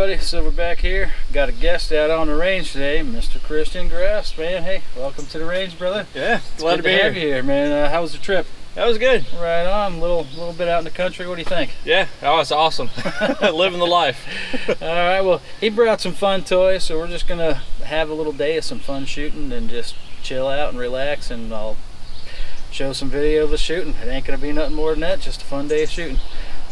everybody, Silverback here. Got a guest out on the range today, Mr. Christian Grest. Man, hey, welcome to the range, brother. Yeah, It's glad to be have you here, man. Uh, how was the trip? That was good. Right on, A little little bit out in the country. What do you think? Yeah, that was awesome. Living the life. All right, well, he brought some fun toys, so we're just gonna have a little day of some fun shooting and just chill out and relax, and I'll show some video of us shooting. It ain't gonna be nothing more than that, just a fun day of shooting.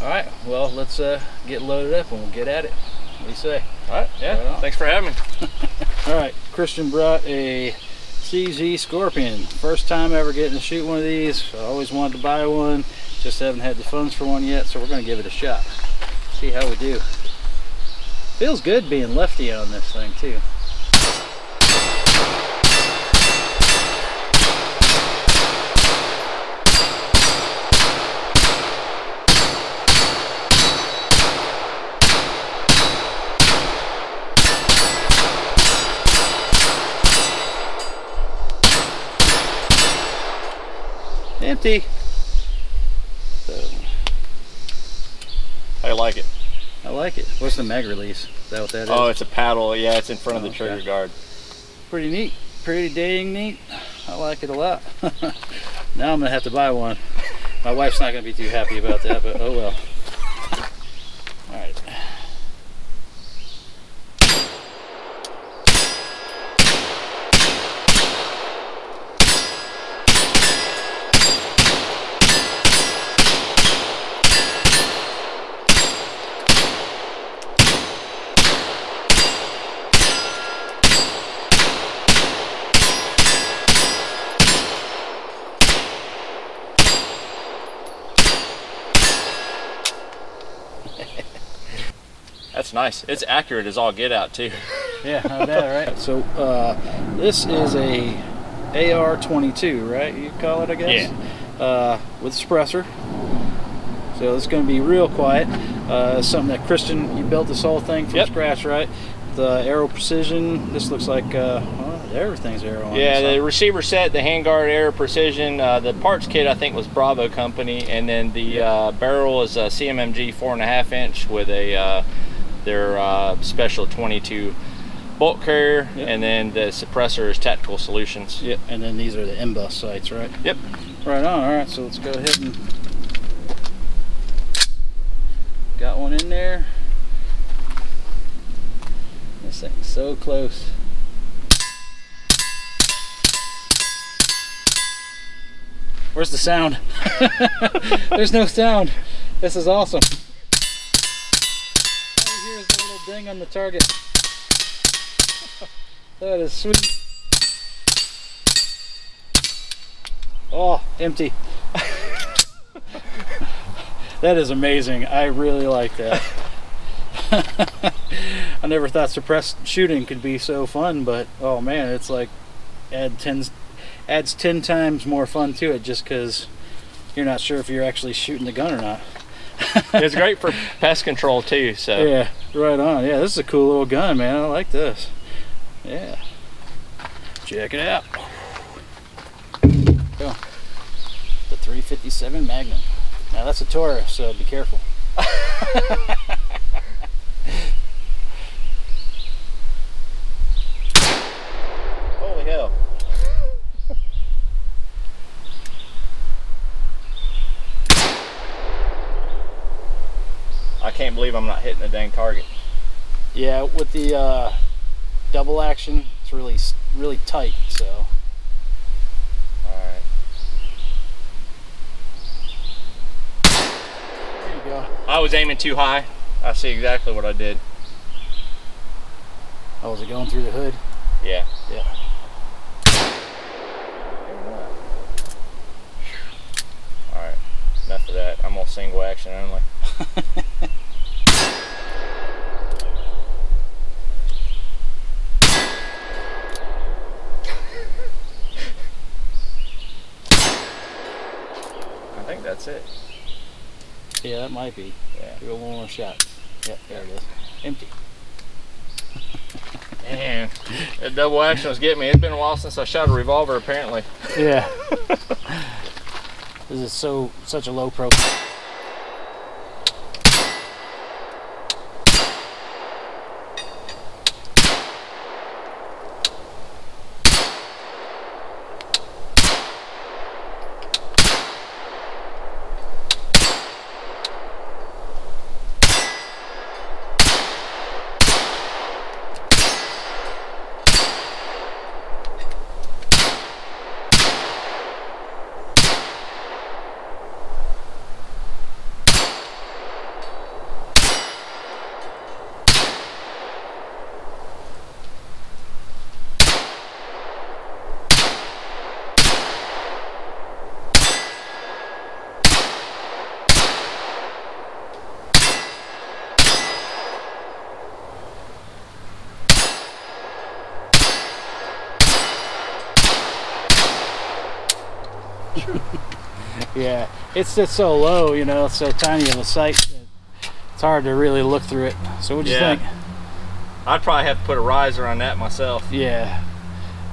All right, well, let's uh, get loaded up and we'll get at it. What do you say? All right, yeah. Right. Thanks for having me. All right, Christian brought a CZ Scorpion. First time ever getting to shoot one of these. I always wanted to buy one, just haven't had the funds for one yet, so we're gonna give it a shot. See how we do. Feels good being lefty on this thing too. Empty. So, I like it. I like it. What's the mag release? Is that what that oh, is? Oh, it's a paddle. Yeah, it's in front of the oh, Okay. trigger guard. pretty neat. Pretty dang neat. I like it a lot. now I'm gonna have to buy one. My wife's not gonna be too happy about that, but oh well. All right. That's nice. It's accurate as all get out too. Yeah, not bad, right? So uh, this is a AR-22, right? You call it, I guess. Yeah. Uh, with suppressor. So it's going to be real quiet. Uh, something that Christian, you built this whole thing from Yep. scratch, right? The Aero Precision. This looks like uh, well, everything's Aero. On Yeah, the receiver set, the handguard Aero Precision, uh, the parts kit I think was Bravo Company, and then the uh, barrel is a CMMG four and a half inch with a uh, their uh, special 22 bolt carrier, Yep. and then the suppressor is Tactical Solutions. Yep, and then these are the MBUS sights, right? Yep. Right on. All right, so let's go ahead and got one in there. This thing's so close. Where's the sound? There's no sound. This is awesome. All you on the target. That is sweet. Oh, empty. that is amazing. I really like that. I never thought suppressed shooting could be so fun, but oh man, it's like add adds ten times more fun to it just because you're not sure if you're actually shooting the gun or not. it's great for pest control too. So Yeah, right on. Yeah, this is a cool little gun, man. I like this. Yeah. Check it out. Go. The 357 Magnum. Now that's a Taurus, so be careful. holy hell. I can't believe I'm not hitting the dang target. Yeah, with the uh, double action, it's really really tight. So Alright. there you go. I was aiming too high. I see exactly what I did. Oh, was it going through the hood? Yeah. Yeah. Alright. Enough of that. I'm gonna single action only. I think that's it. Yeah, that might be. Yeah. Give it one more shot. Yep, there it is. Empty. Man, that double action was getting me. It's been a while since I shot a revolver apparently. Yeah. this is so such a low profile. Yeah, it's just so low, you know, it's so tiny of a sight. It's hard to really look through it. So what do you Yeah. think? I'd probably have to put a riser on that myself. Yeah,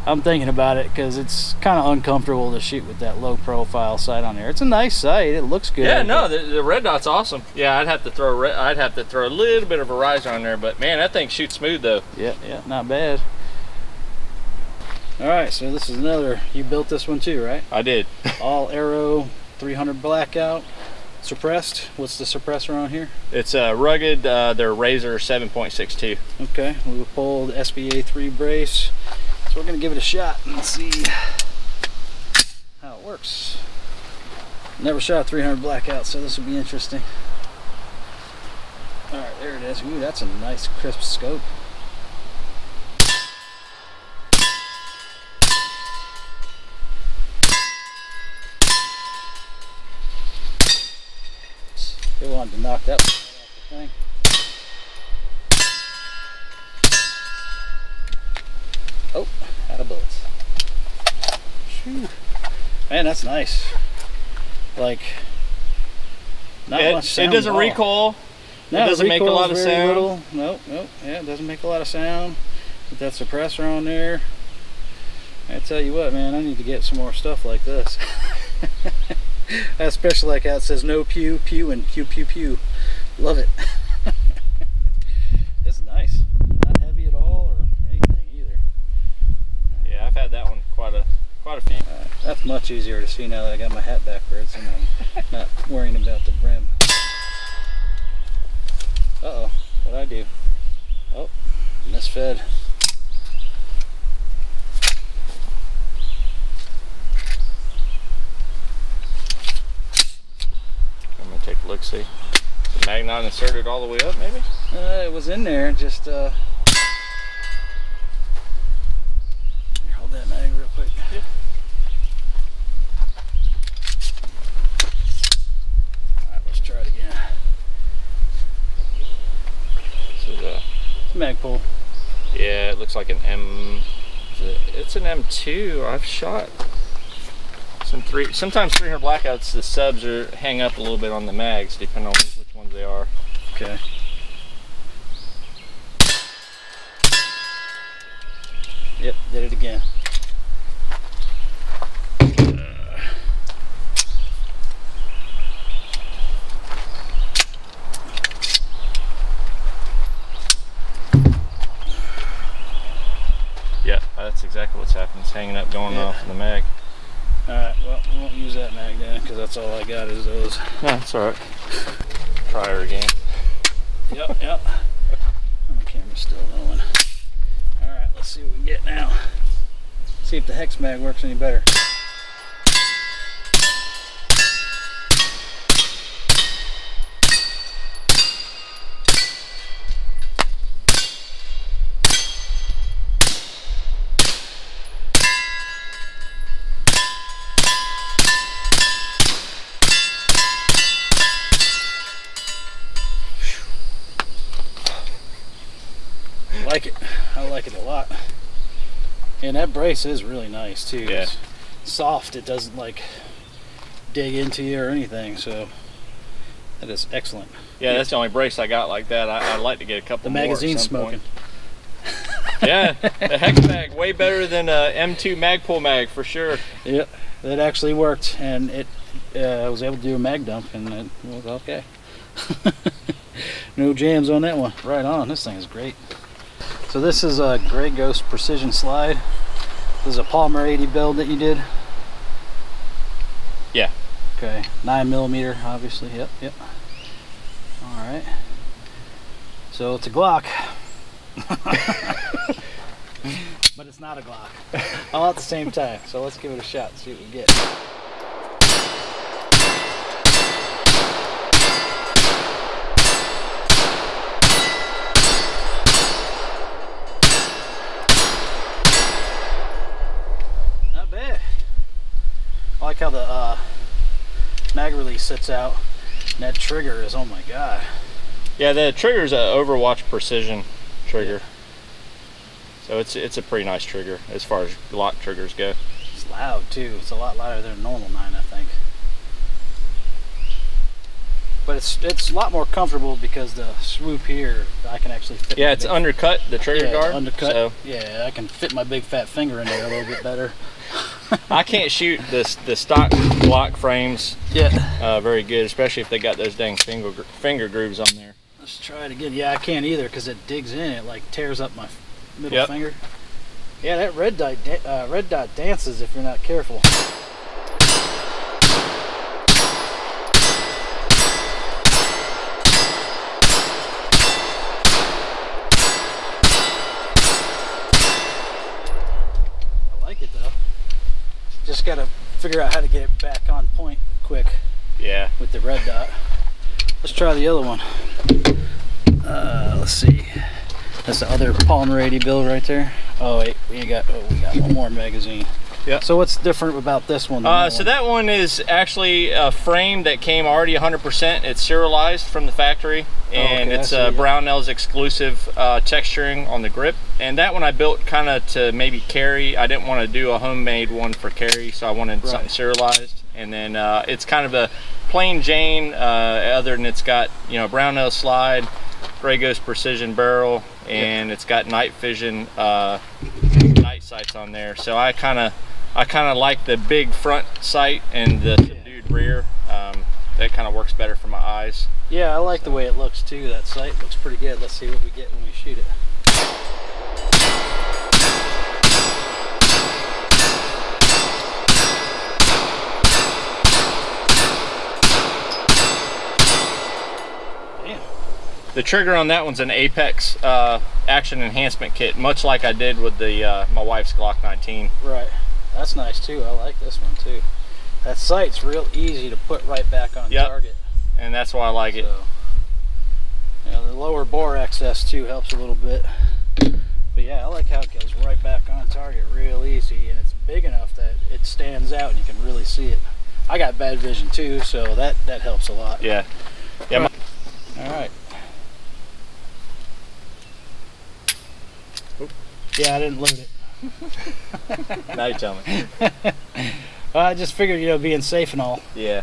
I'm thinking about it because it's kind of uncomfortable to shoot with that low profile sight on there. It's a nice sight. It looks good. Yeah, no, the, the red dot's awesome. Yeah, I'd have to throw I'd have to throw a little bit of a riser on there, but man, that thing shoots smooth though. Yeah, yeah, not bad. All right, so this is another. You built this one too, right? I did. All Aero 300 blackout suppressed. What's the suppressor on here? It's a rugged. Uh, their Razor 7.62. Okay, we pulled SBA 3 brace. So we're gonna give it a shot and see how it works. Never shot 300 blackout, so this will be interesting. All right, there it is. Ooh, that's a nice crisp scope. They wanted to knock that one right off the thing. Oh, out of bullets. Phew. Man, that's nice. Like, not It, much it doesn't recoil. No, it doesn't make a lot of sound. Little. Nope, nope. Yeah, it doesn't make a lot of sound. Put that suppressor on there. I tell you what, man, I need to get some more stuff like this. I especially like how it says no pew, pew, and pew, pew, pew. Love it. it's nice. Not heavy at all or anything either. Yeah, I've had that one quite a quite a few. Uh, that's much easier to see now that I got my hat backwards and I'm not worrying about the brim. Uh oh, what'd I do? Oh, misfed. Look. See, the mag not inserted all the way up, maybe. Uh, it was in there, just uh. Here, hold that mag real quick. Alright, let's try it again. This is a Magpul. yeah. It looks like an M. It's an M2. I've shot some three. Sometimes 300 blackouts. The subs are hang up a little bit on the mags, depending on which ones they are. Okay. Yep, did it again. Yeah, that's exactly what's happening. It's hanging up, going Yeah. off the mag. Alright, well, we won't use that mag then, because that's all I got is those. Yeah, that's all right. Try her again. Yep, yep. Oh, the camera's still going. Alright, let's see what we get now. See if the hex mag works any better. Brace is really nice too. Yeah. It's soft. It doesn't like dig into you or anything. So that is excellent. Yeah, that's the only brace I got like that. I, I'd like to get a couple The more at magazine's smoking. yeah, the hex mag way better than a M2 Magpul mag for sure. Yep, it actually worked, and it uh, I was able to do a mag dump, and it was okay. no jams on that one. Right on. This thing is great. So this is a Grey Ghost Precision Slide. This is a Polymer80 build that you did. Yeah. Okay, nine millimeter, obviously. Yep, yep. All right. So it's a Glock. but it's not a Glock. All at the same time. So let's give it a shot see what we get. Not bad. I like how the uh, mag release sits out. And that trigger is, oh my god. Yeah, the trigger's an Overwatch precision trigger. So it's it's a pretty nice trigger as far as Glock triggers go. It's loud too. It's a lot louder than a normal nine, I think. But it's it's a lot more comfortable because the swoop here, I can actually fit. Yeah, it's undercut the trigger yeah, guard. undercut. So Yeah, I can fit my big fat finger in there a little bit better. I can't shoot this the stock Glock frames Yeah. uh, very good, especially if they got those dang finger finger grooves on there. Let's try it again. Yeah, I can't either because it digs in. It like tears up my middle Yep. finger. Yeah, that red dot uh, red dot dances if you're not careful. I like it though. Just gotta figure out how to get it back on point quick Yeah. with the red dot. Let's try the other one. Uh, let's see. That's the other Polymer80 bill right there. Oh wait, we got oh we got one more magazine. Yeah. So what's different about this one? Uh, so one? that one is actually a frame that came already 100%. It's serialized from the factory, and okay, it's see, uh, yeah. Brownell's exclusive uh, texturing on the grip. And that one I built kind of to maybe carry. I didn't want to do a homemade one for carry, so I wanted Right. something serialized. And then uh, it's kind of a plain Jane, uh, other than it's got you know Brownell slide, Grey Ghost precision barrel, and it's got night vision uh, night sights on there. So I kind of I kind of like the big front sight and the subdued rear. Um, that kind of works better for my eyes. Yeah, I like the way it looks too. That sight looks pretty good. Let's see what we get when we shoot it. Damn. The trigger on that one's an Apex uh, action enhancement kit, much like I did with the uh, my wife's Glock 19. Right. That's nice too. I like this one too. That sight's real easy to put right back on Yep. target. and that's why I like it. Yeah, the lower bore axis too helps a little bit. But yeah, I like how it goes right back on target real easy, and it's big enough that it stands out and you can really see it. I got bad vision too, so that that helps a lot. Yeah, yeah. My, All right. Yeah, I didn't load it. now you tell me. Well, I just figured, you know, being safe and all. Yeah.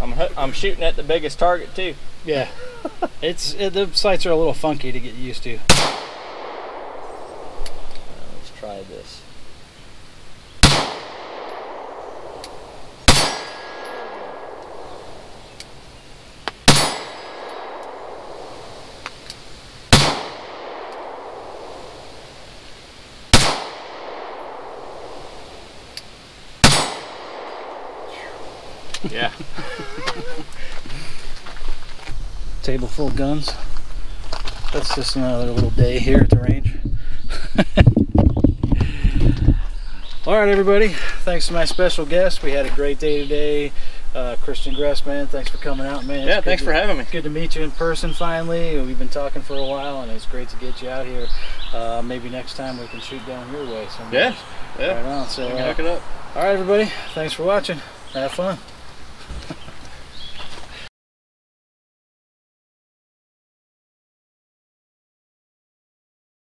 I'm I'm shooting at the biggest target too. Yeah. it's it, the sights are a little funky to get used to. Let's try this. Yeah. Table full of guns. That's just another little day here at the range. All right, everybody. Thanks to my special guest. We had a great day today. Uh, Christian Grassman, thanks for coming out, man. Yeah, thanks to- for having me. Good to meet you in person finally. We've been talking for a while, and it's great to get you out here. Uh, maybe next time we can shoot down your way. someday. Yeah, yeah. Right on. So, uh, hook it up. all right, everybody. Thanks for watching. Have fun.